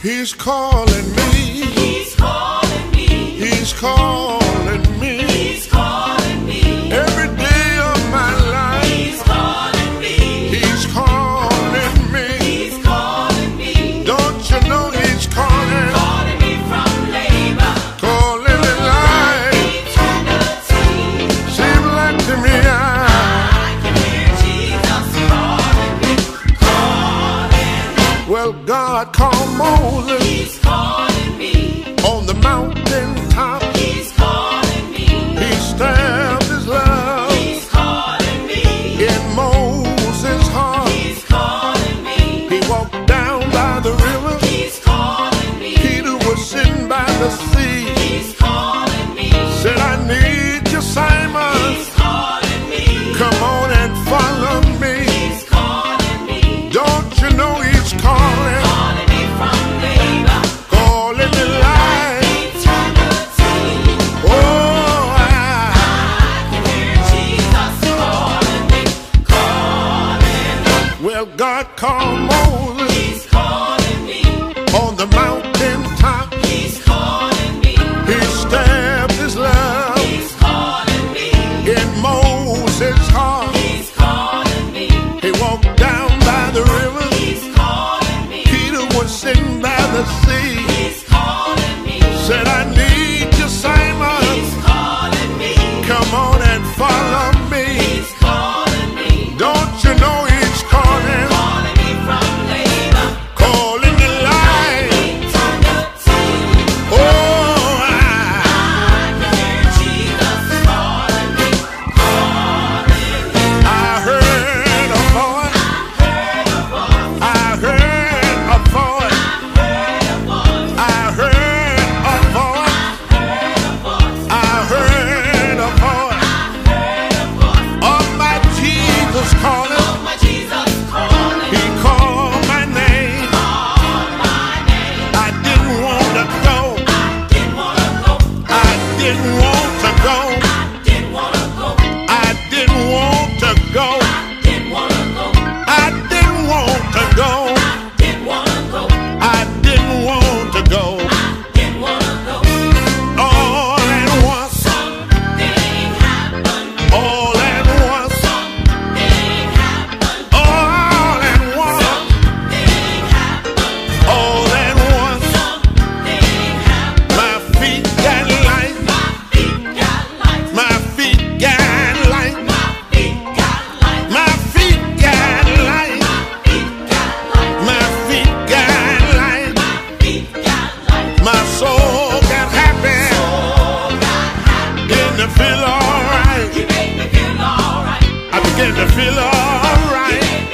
He's calling me. He's calling me. He's calling. God, called Moses. He's calling me. On the mountain top. He's calling me. He stamped his love. He's calling me. In Moses' heart. He's calling me. He walked down by the river. He's calling me. Peter was sitting by the sea. Well, God come on! He's calling me. On the mountain. my soul got happy. To feel alright. You make me feel alright. I begin to feel alright.